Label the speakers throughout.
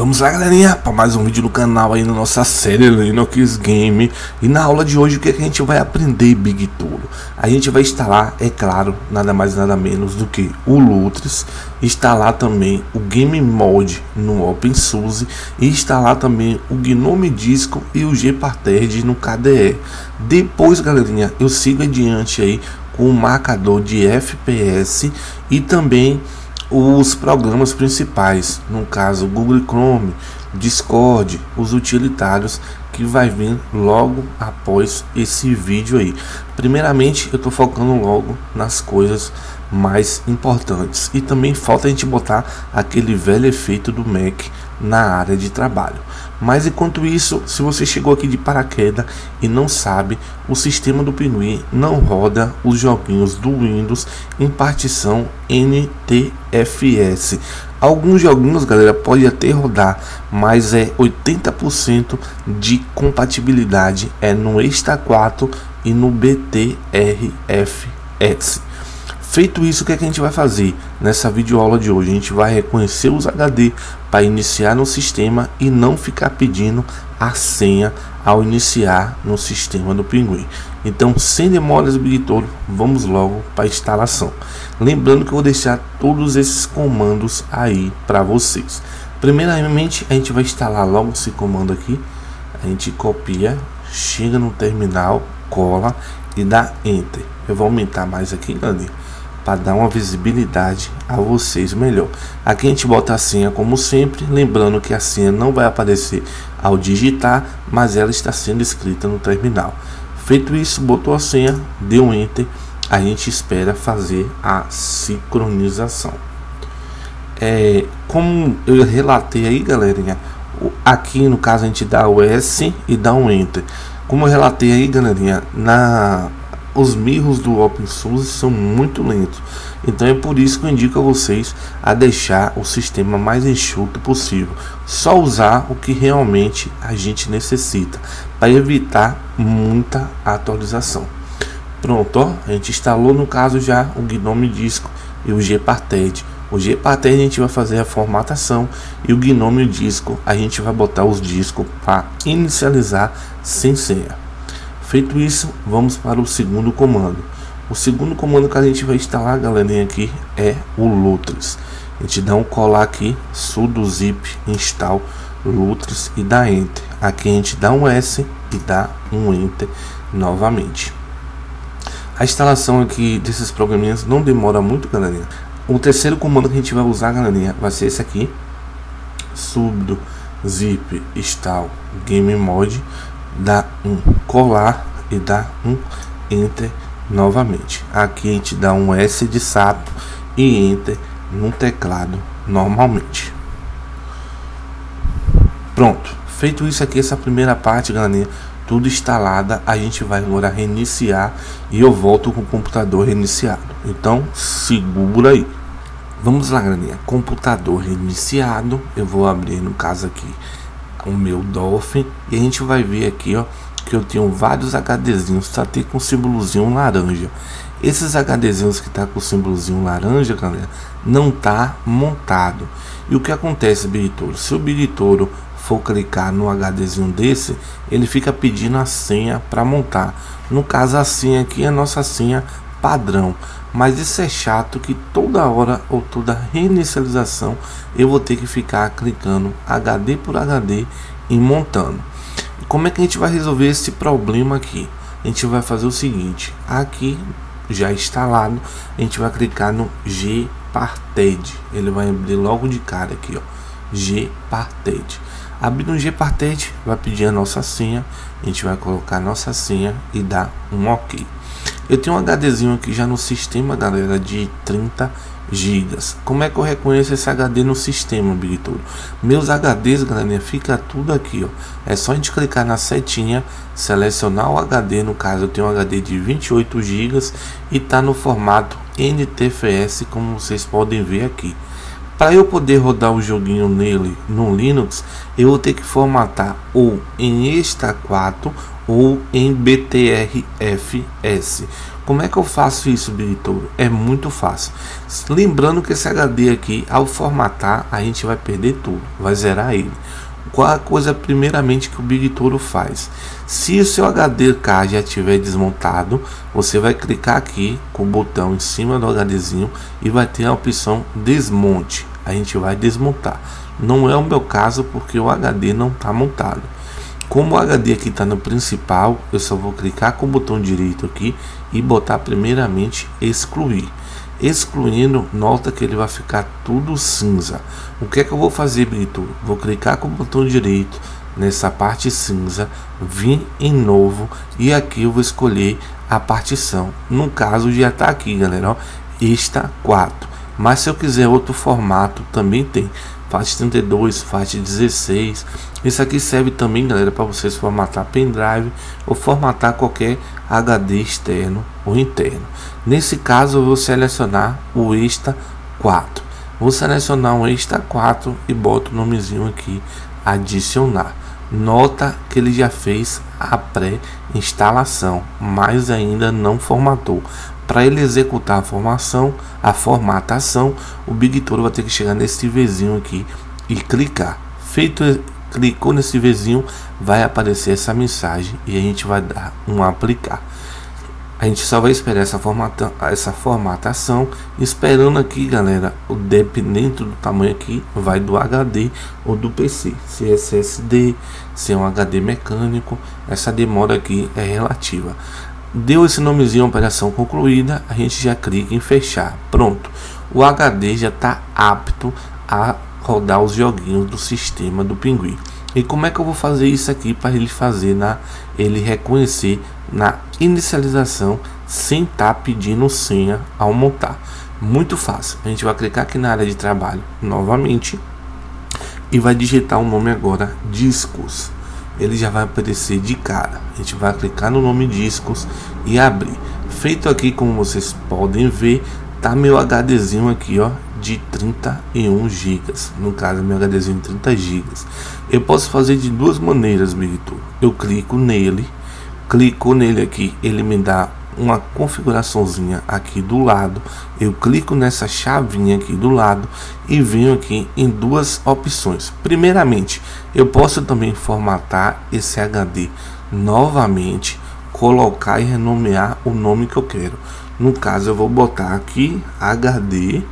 Speaker 1: Vamos lá galerinha, para mais um vídeo do canal aí na nossa série Linux Game E na aula de hoje o que, é que a gente vai aprender Big Toro? A gente vai instalar, é claro, nada mais nada menos do que o Lutris Instalar também o Game Mode no OpenSUSE E instalar também o Gnome Disco e o Gparted no KDE Depois galerinha, eu sigo adiante aí com o marcador de FPS e também os programas principais, no caso Google Chrome, Discord, os utilitários que vai vir logo após esse vídeo aí. Primeiramente, eu estou focando logo nas coisas mais importantes e também falta a gente botar aquele velho efeito do Mac na área de trabalho. Mas enquanto isso, se você chegou aqui de paraquedas e não sabe, o sistema do Pinui não roda os joguinhos do Windows em partição NTFS. Alguns joguinhos, galera, pode até rodar, mas é 80% de compatibilidade é no Insta4 e no BTRFS. Feito isso, o que, é que a gente vai fazer nessa videoaula de hoje? A gente vai reconhecer os HD para iniciar no sistema e não ficar pedindo a senha ao iniciar no sistema do Pinguim. Então, sem demoras, editor, vamos logo para a instalação. Lembrando que eu vou deixar todos esses comandos aí para vocês. Primeiramente, a gente vai instalar logo esse comando aqui. A gente copia, chega no terminal, cola e dá Enter. Eu vou aumentar mais aqui, galera para dar uma visibilidade a vocês melhor. Aqui a gente bota a senha como sempre, lembrando que a senha não vai aparecer ao digitar, mas ela está sendo escrita no terminal. Feito isso, botou a senha, deu um enter, a gente espera fazer a sincronização. É, como eu relatei aí, galerinha, aqui no caso a gente dá o S e dá um enter. Como eu relatei aí, galerinha, na os mirros do OpenSUSE são muito lentos. Então é por isso que eu indico a vocês a deixar o sistema mais enxuto possível. Só usar o que realmente a gente necessita para evitar muita atualização. Pronto, ó, a gente instalou no caso já o Gnome Disco e o Gparted. O Gparted a gente vai fazer a formatação e o Gnome Disco a gente vai botar os discos para inicializar sem senha. Feito isso, vamos para o segundo comando. O segundo comando que a gente vai instalar, galerinha, aqui é o Lutris. A gente dá um colar aqui, sudo zip install Lutris e dá enter. Aqui a gente dá um S e dá um enter novamente. A instalação aqui desses programinhas não demora muito, galerinha. O terceiro comando que a gente vai usar, galerinha, vai ser esse aqui. sudo zip install game mode dá um colar e dá um enter novamente. Aqui a gente dá um S de sapo e enter no teclado normalmente. Pronto, feito isso aqui, essa primeira parte, galerinha, tudo instalada, a gente vai agora reiniciar e eu volto com o computador reiniciado. Então, segura aí. Vamos lá, galerinha. Computador reiniciado. Eu vou abrir no caso aqui o meu Dolphin e a gente vai ver aqui, ó, que eu tenho vários HDzinhos, tá até com símbolozinho laranja. Esses HDzinhos que tá com símbolozinho laranja, galera, não tá montado. E o que acontece, Bigtoro? Se o Bigtoro for clicar no HDzinho desse, ele fica pedindo a senha para montar. No caso, a senha aqui é a nossa senha padrão. Mas isso é chato que toda hora ou toda reinicialização eu vou ter que ficar clicando HD por HD e montando. Como é que a gente vai resolver esse problema aqui? A gente vai fazer o seguinte, aqui já instalado, a gente vai clicar no Gparted. Ele vai abrir logo de cara aqui, ó. Gparted. Abrindo o Gparted, vai pedir a nossa senha, a gente vai colocar nossa senha e dar um OK. Eu tenho um HDzinho aqui já no sistema, galera, de 30 gigas. Como é que eu reconheço esse HD no sistema, Big Meus HDs, galera, fica tudo aqui, ó. É só a gente clicar na setinha, selecionar o HD, no caso eu tenho um HD de 28 gigas e tá no formato NTFS, como vocês podem ver aqui. Para eu poder rodar o joguinho nele no Linux, eu vou ter que formatar ou em Insta4 ou em BTRFS. Como é que eu faço isso, Bigtoro? É muito fácil. Lembrando que esse HD aqui, ao formatar, a gente vai perder tudo, vai zerar ele. Qual a coisa primeiramente que o Bigtoro faz? Se o seu HDK já estiver desmontado, você vai clicar aqui com o botão em cima do HDzinho e vai ter a opção desmonte. A gente vai desmontar. Não é o meu caso porque o HD não está montado. Como o HD aqui está no principal, eu só vou clicar com o botão direito aqui e botar primeiramente excluir. Excluindo, nota que ele vai ficar tudo cinza. O que é que eu vou fazer, Brito? Vou clicar com o botão direito nessa parte cinza, vir em novo e aqui eu vou escolher a partição. No caso já está aqui, galera, ó, esta 4. Mas se eu quiser outro formato, também tem. FAT 32, FAT 16. Isso aqui serve também, galera, para vocês formatar pendrive ou formatar qualquer HD externo ou interno. Nesse caso, eu vou selecionar o Extra 4. Vou selecionar um Extra 4 e boto o nomezinho aqui, adicionar. Nota que ele já fez a pré-instalação, mas ainda não formatou. Para ele executar a formação, a formatação, o BigToro vai ter que chegar nesse vizinho aqui e clicar. Feito, clicou nesse vizinho, vai aparecer essa mensagem e a gente vai dar um aplicar. A gente só vai esperar essa, formata, essa formatação, esperando aqui, galera, o dependendo do tamanho aqui, vai do HD ou do PC. Se é SSD, se é um HD mecânico, essa demora aqui é relativa. Deu esse nomezinho operação concluída, a gente já clica em fechar. Pronto, o HD já está apto a rodar os joguinhos do sistema do Pinguim. E como é que eu vou fazer isso aqui para ele fazer na ele reconhecer na inicialização sem estar tá pedindo senha ao montar? Muito fácil. A gente vai clicar aqui na área de trabalho novamente e vai digitar o nome agora discos ele já vai aparecer de cara. A gente vai clicar no nome discos e abrir. Feito aqui, como vocês podem ver, tá meu HDzinho aqui, ó, de 31 GB. No caso, meu HDzinho de 30 GB. Eu posso fazer de duas maneiras, Miguel. Eu clico nele, clico nele aqui, ele me dá uma configuraçãozinha aqui do lado, eu clico nessa chavinha aqui do lado e venho aqui em duas opções. Primeiramente, eu posso também formatar esse HD novamente, colocar e renomear o nome que eu quero. No caso, eu vou botar aqui HD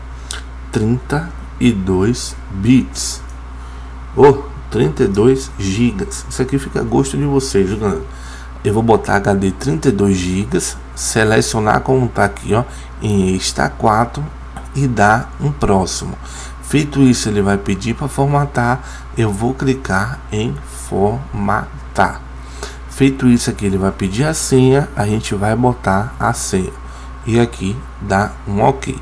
Speaker 1: 32 bits ou oh, 32 gigas. Isso aqui fica a gosto de vocês, eu vou botar HD 32 GB, selecionar como está aqui, ó, em Extra 4 e dar um próximo. Feito isso, ele vai pedir para formatar, eu vou clicar em formatar. Feito isso aqui, ele vai pedir a senha, a gente vai botar a senha. E aqui dá um OK.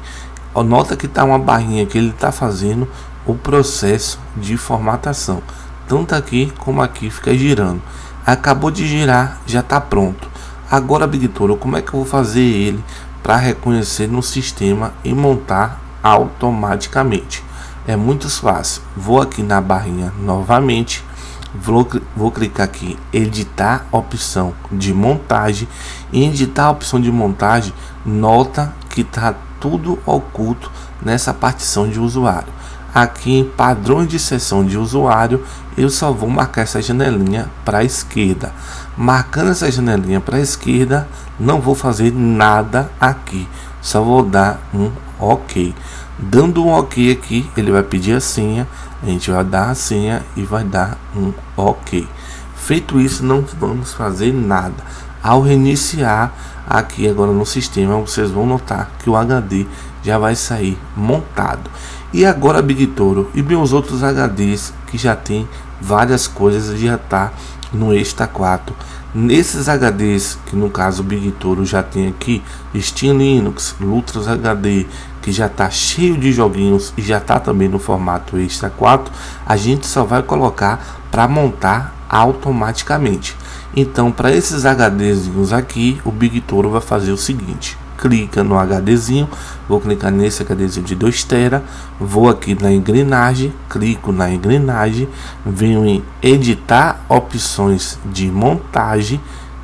Speaker 1: Nota que está uma barrinha que ele está fazendo o processo de formatação. Tanto aqui como aqui fica girando. Acabou de girar, já está pronto. Agora, Big Toro, como é que eu vou fazer ele para reconhecer no sistema e montar automaticamente? É muito fácil. Vou aqui na barrinha novamente. Vou, vou clicar aqui editar opção de montagem e editar a opção de montagem nota que está tudo oculto nessa partição de usuário aqui em padrões de sessão de usuário eu só vou marcar essa janelinha para a esquerda marcando essa janelinha para a esquerda não vou fazer nada aqui. Só vou dar um ok. Dando um ok aqui ele vai pedir a senha a gente vai dar a senha e vai dar um ok. Feito isso não vamos fazer nada. Ao reiniciar aqui agora no sistema vocês vão notar que o HD já vai sair montado. E agora Big Toro e meus outros HDs que já tem várias coisas já tá no Extra 4 nesses HDs que no caso o Big Toro já tem aqui Steam Linux, Lutras HD que já tá cheio de joguinhos e já tá também no formato Extra 4 a gente só vai colocar para montar automaticamente. Então para esses HDs aqui o Big Toro vai fazer o seguinte clica no HDzinho, vou clicar nesse HDzinho de 2 tera, vou aqui na engrenagem, clico na engrenagem, venho em editar opções de montagem,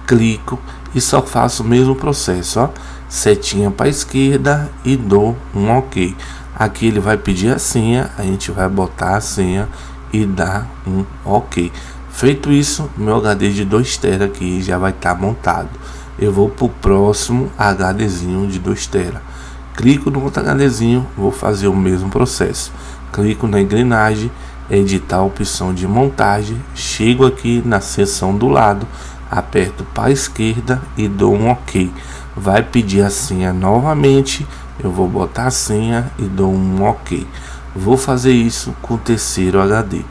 Speaker 1: clico e só faço o mesmo processo, ó. setinha para esquerda e dou um OK. Aqui ele vai pedir a senha, a gente vai botar a senha e dar um OK. Feito isso, meu HD de 2 TB aqui já vai estar tá montado. Eu vou para o próximo HDzinho de 2 TB. Clico no outro HDzinho, vou fazer o mesmo processo. Clico na engrenagem, editar a opção de montagem, chego aqui na seção do lado, aperto para a esquerda e dou um OK. Vai pedir a senha novamente, eu vou botar a senha e dou um OK. Vou fazer isso com o terceiro HD.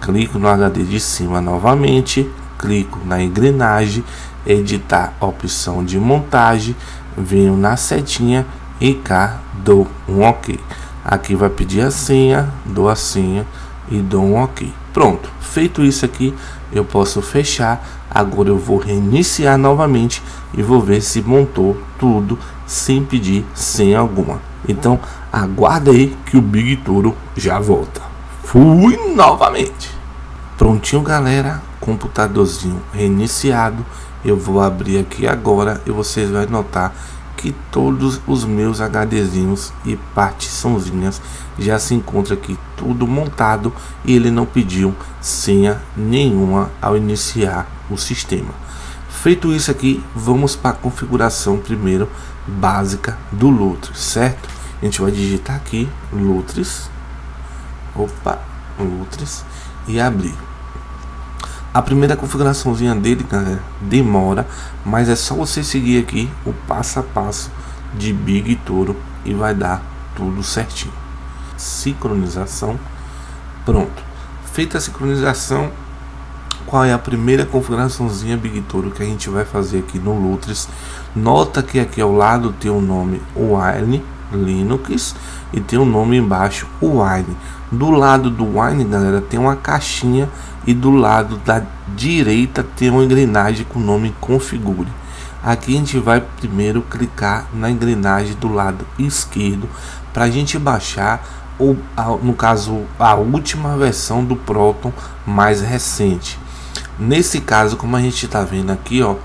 Speaker 1: Clico no HD de cima novamente, clico na engrenagem, editar opção de montagem, venho na setinha e cá dou um OK. Aqui vai pedir a senha, dou a senha e dou um OK. Pronto, feito isso aqui, eu posso fechar. Agora eu vou reiniciar novamente e vou ver se montou tudo sem pedir senha alguma. Então aguarda aí que o Big Toro já volta. Fui novamente. Prontinho, galera. Computadorzinho reiniciado. Eu vou abrir aqui agora e vocês vão notar que todos os meus HDzinhos e partiçãozinhas já se encontra aqui tudo montado e ele não pediu senha nenhuma ao iniciar o sistema. Feito isso aqui, vamos para a configuração primeiro básica do Lutris, certo? A gente vai digitar aqui Lutris, opa, Lutris e abrir. A primeira configuraçãozinha dele, demora, mas é só você seguir aqui o passo a passo de Big Toro e vai dar tudo certinho. Sincronização, pronto. Feita a sincronização, qual é a primeira configuraçãozinha Big Toro que a gente vai fazer aqui no Lutris? Nota que aqui ao lado tem o nome Wine Linux e tem o nome embaixo Wine. Do lado do Wine, galera, tem uma caixinha e do lado da direita tem uma engrenagem com o nome configure. Aqui a gente vai primeiro clicar na engrenagem do lado esquerdo para a gente baixar ou no caso a última versão do Proton mais recente. Nesse caso, como a gente está vendo aqui, ó,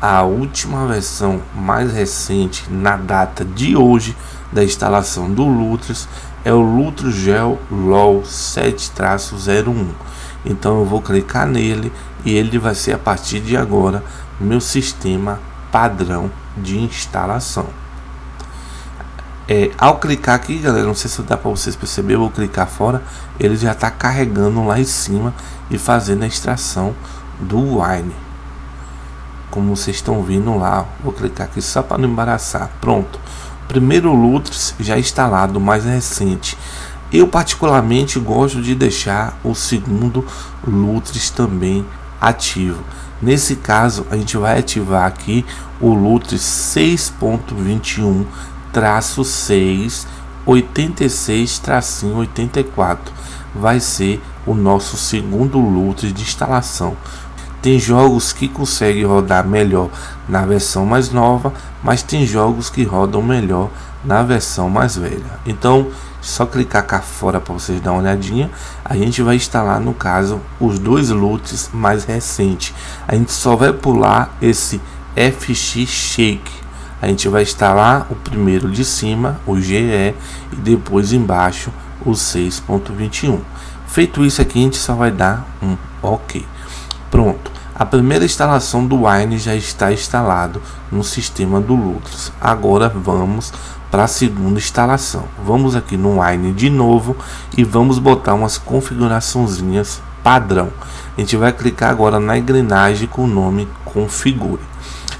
Speaker 1: a última versão mais recente na data de hoje da instalação do Lutris é o Lutris Gel LOL 7-01 então eu vou clicar nele e ele vai ser a partir de agora meu sistema padrão de instalação. É, ao clicar aqui, galera, não sei se dá para vocês perceber, eu vou clicar fora, ele já está carregando lá em cima e fazendo a extração do Wine. Como vocês estão vendo lá, vou clicar aqui só para não embaraçar. Pronto. Primeiro Lutris já instalado, mais recente. Eu particularmente gosto de deixar o segundo Lutris também ativo. Nesse caso, a gente vai ativar aqui o Lutris 6.21 traço 6 86 tracinho 84 vai ser o nosso segundo Lutris de instalação tem jogos que conseguem rodar melhor na versão mais nova mas tem jogos que rodam melhor na versão mais velha. Então só clicar cá fora para vocês dar uma olhadinha. A gente vai instalar no caso os dois loots mais recentes a gente só vai pular esse FX Shake. A gente vai instalar o primeiro de cima o GE e depois embaixo o 6.21 feito isso aqui a gente só vai dar um ok. Pronto a primeira instalação do Wine já está instalado no sistema do Lutris agora vamos para a segunda instalação. Vamos aqui no Wine de novo e vamos botar umas configuraçõezinhas padrão. A gente vai clicar agora na engrenagem com o nome configure.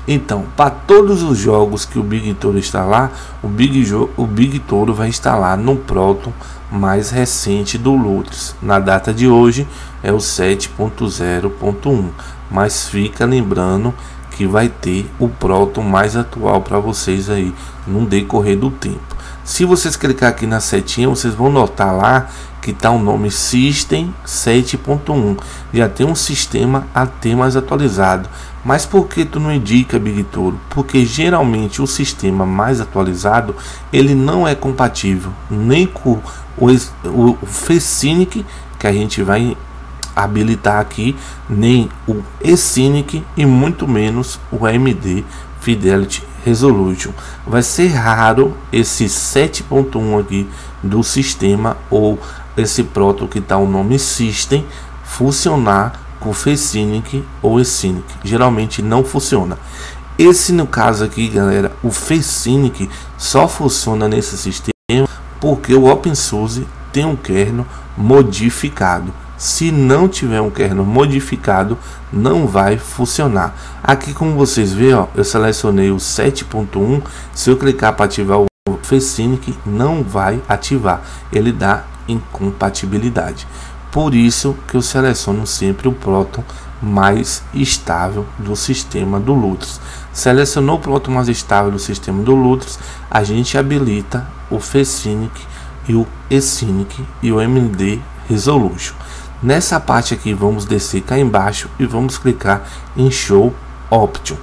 Speaker 1: Então, para todos os jogos que o Big Toro instalar, o Big, o Big Toro vai instalar no Proton mais recente do Lutris. Na data de hoje é o 7.0.1, mas fica lembrando que vai ter o Proton mais atual para vocês aí no decorrer do tempo. Se vocês clicar aqui na setinha, vocês vão notar lá que está o nome System 7.1. Já tem um sistema AT mais atualizado. Mas por que tu não indica Big Toro? Porque geralmente o sistema mais atualizado ele não é compatível nem com o, o, o FreeSync que a gente vai habilitar aqui nem o eCynic e muito menos o AMD Fidelity Resolution. Vai ser raro esse 7.1 aqui do sistema ou esse proto que está o nome System funcionar com FaceSync ou eSync. Geralmente não funciona. Esse no caso aqui, galera, o FaceSync só funciona nesse sistema porque o OpenSUSE tem um kernel modificado. Se não tiver um kernel modificado, não vai funcionar. Aqui, como vocês veem, ó, eu selecionei o 7.1. Se eu clicar para ativar o FaceSync, não vai ativar. Ele dá incompatibilidade. Por isso que eu seleciono sempre o Proton mais estável do sistema do Lutris. Selecionou o Proton mais estável do sistema do Lutris, a gente habilita o FaceSync e o eSync e o MD Resolution. Nessa parte aqui vamos descer cá embaixo e vamos clicar em Show Option.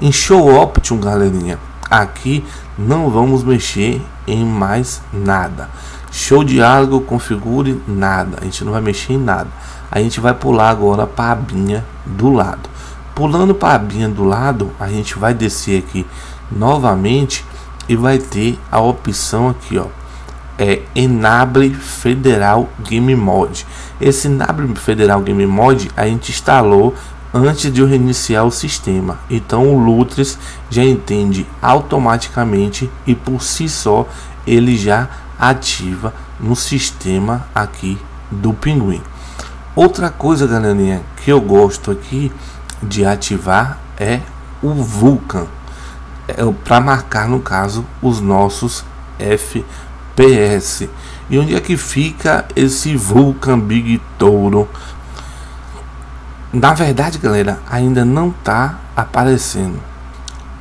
Speaker 1: Em Show Option, galerinha, aqui não vamos mexer em mais nada. Show diálogo, configure nada. A gente não vai mexer em nada. A gente vai pular agora para a abinha do lado. Pulando para a abinha do lado, a gente vai descer aqui novamente e vai ter a opção aqui, ó, é Enable Federal Game Mode. Esse Enable Federal Game Mode a gente instalou antes de eu reiniciar o sistema. Então o Lutris já entende automaticamente e por si só ele já ativa no sistema aqui do Pinguim. Outra coisa, galerinha, que eu gosto aqui de ativar é o Vulkan. É, para marcar no caso os nossos F PS. E onde é que fica esse Vulcan Big Touro? Na verdade, galera, ainda não tá aparecendo.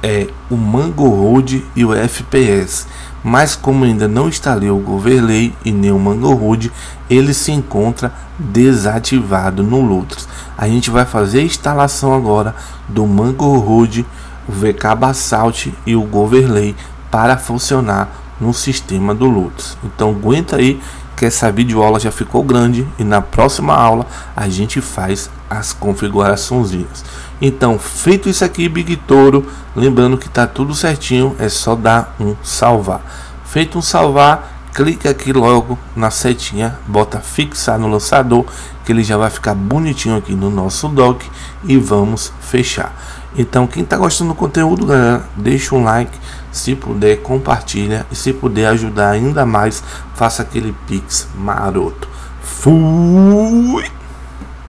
Speaker 1: É o Mango Road e o FPS. Mas como ainda não instalei o Goverlay e nem o Mango Road, ele se encontra desativado no Lutris. A gente vai fazer a instalação agora do Mango Road, o VK Basalt e o Goverlay para funcionar no sistema do Lutz. Então aguenta aí que essa videoaula já ficou grande e na próxima aula a gente faz as configurações. Então, feito isso aqui, Big Toro, lembrando que tá tudo certinho, é só dar um salvar. Feito um salvar, clica aqui logo na setinha, bota fixar no lançador, que ele já vai ficar bonitinho aqui no nosso dock e vamos fechar. Então, quem está gostando do conteúdo, galera, deixa um like, se puder, compartilha e se puder ajudar ainda mais, faça aquele pix maroto. Fui!